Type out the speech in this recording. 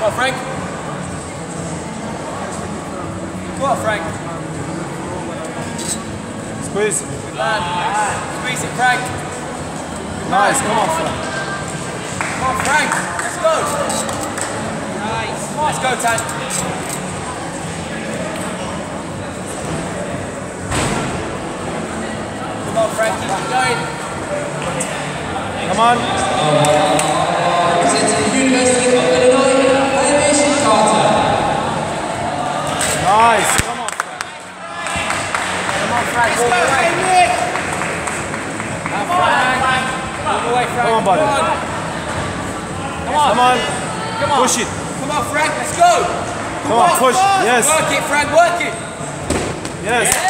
Come on, Frank. Come on, Frank. Squeeze. Good lad. Nice. Squeeze it, Frank. Good nice, come on, Frank. Come on, Frank. Let's go. Nice. Come on, let's go, Tan. Come on, Frank, keep going. Come on. Oh, Nice, come on, Frank. Come on, Frank. Walk away. Now, Frank. Walk away, Frank. Come on, buddy. Come on. Come on. Come on. Push it. Come on, Frank. Let's go. Come on, push. Yes. Work it, Frank. Work it. Yes.